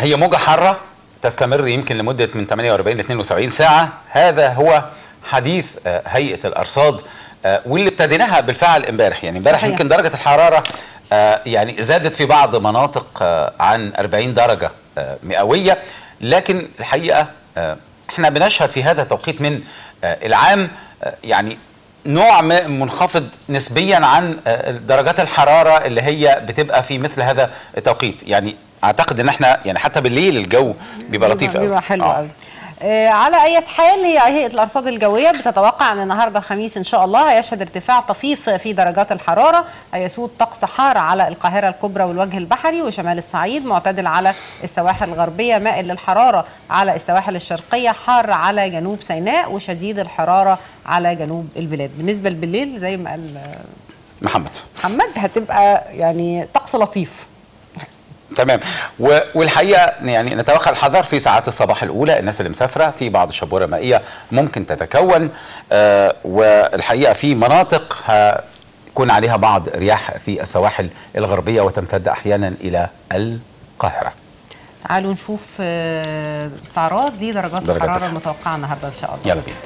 هي موجة حارة تستمر يمكن لمدة من 48 ل 72 ساعة. هذا هو حديث آه، هيئة الأرصاد آه، واللي ابتديناها بالفعل امبارح. يعني امبارح. يمكن درجة الحرارة آه، يعني زادت في بعض مناطق عن 40 درجة مئوية. لكن الحقيقة إحنا بنشهد في هذا التوقيت من العام يعني نوع منخفض نسبيا عن درجات الحرارة اللي هي بتبقى في مثل هذا التوقيت. يعني أعتقد إن إحنا يعني حتى بالليل الجو بيبقى لطيف قوي بيبقى حلو قوي آه على أي حال هي هيئة الأرصاد الجوية بتتوقع أن النهارده الخميس إن شاء الله هيشهد ارتفاع طفيف في درجات الحرارة هيسود طقس حار على القاهرة الكبرى والوجه البحري وشمال الصعيد معتدل على السواحل الغربية مائل للحرارة على السواحل الشرقية حار على جنوب سيناء وشديد الحرارة على جنوب البلاد. بالنسبة بالليل زي ما قال آه، محمد. محمد هتبقى يعني طقس لطيف. تمام. والحقيقة يعني نتوخى الحذر في ساعات الصباح الأولى. الناس اللي مسافرة في بعض الشبورة مائيه ممكن تتكون. آه والحقيقة في مناطق هيكون عليها بعض رياح في السواحل الغربية وتمتد أحيانا إلى القاهرة. تعالوا نشوف آه، استعراض لدرجات درجات الحرارة. المتوقعة النهارده إن شاء الله. يلا. بينا